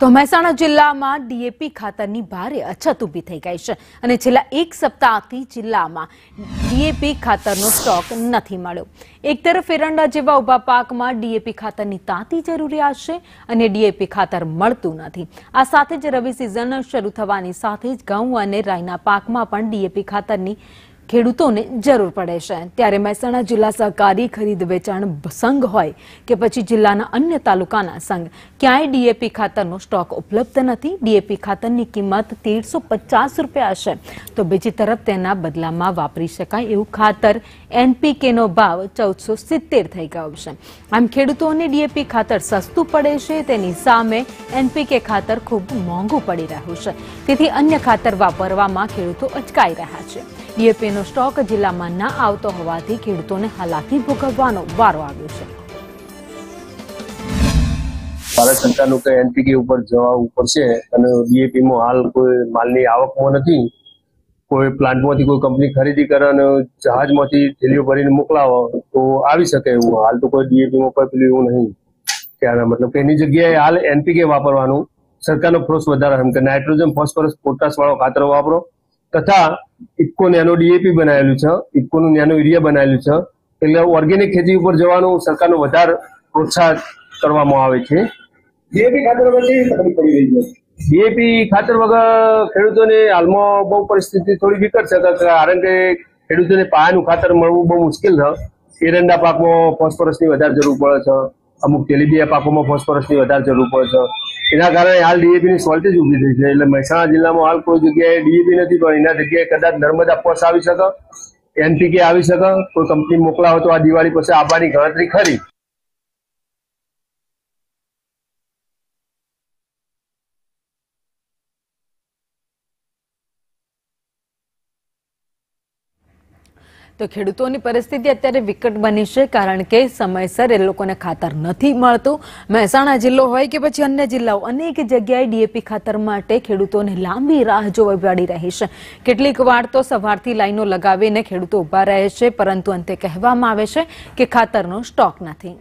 તો મહેસાણા જિલ્લામાં ડીએપી ખાતરની ભારે અછત ઊભી થઈ ગઈ છે અને છેલ્લા એક સપ્તાહથી જિલ્લામાં ડીએપી ખાતરનો સ્ટોક નથી મળ્યો. એક તરફ એરંડા જેવા ઊભા પાકમાં ડીએપી ખાતરની તાતી જરૂરિયાત છે અને ડીએપી ખાતર મળતું નથી. આ સાથે જ રવિ સિઝન શરૂ થવાની સાથે જ ઘઉં અને રાઈના પાકમાં પણ ડીએપી ખાતરની ખેડૂતોને જરૂર પડે છે. ત્યારે મહેસાણા જિલ્લા સહકારી ખરીદ વેચાણ સંઘ હોય કે પછી જિલ્લાના અન્ય તાલુકાના સંઘ, ક્યાંય ડીએપી ખાતરનો સ્ટોક ઉપલબ્ધ નથી. ડીએપી ખાતરની કિંમત તેરસો પચાસ રૂપિયા છે તો બીજી તરફ તેના બદલામાં વાપરી શકાય એવું ખાતર એનપીકેનો ભાવ ચૌદસો સિત્તેર થઈ ગયો છે. આમ ખેડૂતોને ડીએપી ખાતર સસ્તું પડે છે. તેની સામે એનપીકે ખાતર ખૂબ મોંઘું પડી રહ્યું છે. તેથી અન્ય ખાતર વાપરવામાં ખેડૂતો અચકાઈ રહ્યા છે. ડીએપીનો સ્ટોક જિલ્લામાં ના આવતો હોવાથી ખેડૂતોને હાલાકી ભોગવવાનો વારો આવ્યો છે. ભારત કઈ એનપીકે ઉપર જવા ઉપર છે અને ડીએપીમાં હાલ કોઈ માલની આવકમાં નથી. કોઈ પ્લાન્ટમાંથી કોઈ કંપની ખરીદી કરે અને જહાજમાંથી થેલીઓ ભરીને મોકલાવો તો આવી શકે એવું. હાલ તો કોઈ ડીએપીમાં કોઈ પેલું એવું નહીં. ત્યારે મતલબ કે એની જગ્યાએ હાલ એનપીકે વાપરવાનું. સરકારનો ફોર્સ વધારે એમ નાઇટ્રોજન, ફોસ્ફરસ, પોટાશ વાળો ખાતર વાપરો. તથા ઇફકો નેનો ડીએપી બનાવેલું છે ઇફકોનું નેનો યુરિયા બનાવેલું છે એટલે ઓર્ગેનિક ખેતી ઉપર જવાનું સરકારનું વધારે પ્રોત્સાહન કરવામાં આવે છે. ડીએપી ખાતર વગર કેવી તકલીફ પડી રહી છે. ડીએપી ખાતર વગર ખેડૂતોને હાલમાં બહુ પરિસ્થિતિ થોડી વિકટ છે કારણ કે ખેડૂતોને પાયાનું ખાતર મળવું બહુ મુશ્કેલ છે. એરંડા પાકમાં ફોસ્ફરસની વધારે જરૂર પડે છે અમુક તેલીબિયા પાકોમાં ફોસ્ફરસની વધારે જરૂર પડે છે. એના કારણે હાલ ડીએપી ની શોર્ટેજ ઊભી થઈ છે. એટલે મહેસાણા જિલ્લામાં હાલ કોઈ જગ્યાએ ડીએપી નથી, પણ એના જગ્યાએ કદાચ નર્મદા પોસ આવી શકે, એનપીકે આવી શકે, કોઈ કંપની મોકલાવો તો આ દિવાળી પછી આવવાની ગણતરી ખરી. તો ખેડૂતોની પરિસ્થિતિ અત્યારે વિકટ બની છે કારણ કે સમયસર એ લોકોને ખાતર નથી મળતું. મહેસાણા જિલ્લો હોય કે પછી અન્ય જિલ્લાઓ, અનેક જગ્યાએ ડીએપી ખાતર માટે ખેડૂતોને લાંબી રાહ જોવી પડી રહી છે. કેટલીક વાર તો સવારથી લાઈનો લગાવીને ખેડૂતો ઊભા રહે છે, પરંતુ અંતે કહેવામાં આવે છે કે ખાતરનો સ્ટોક નથી.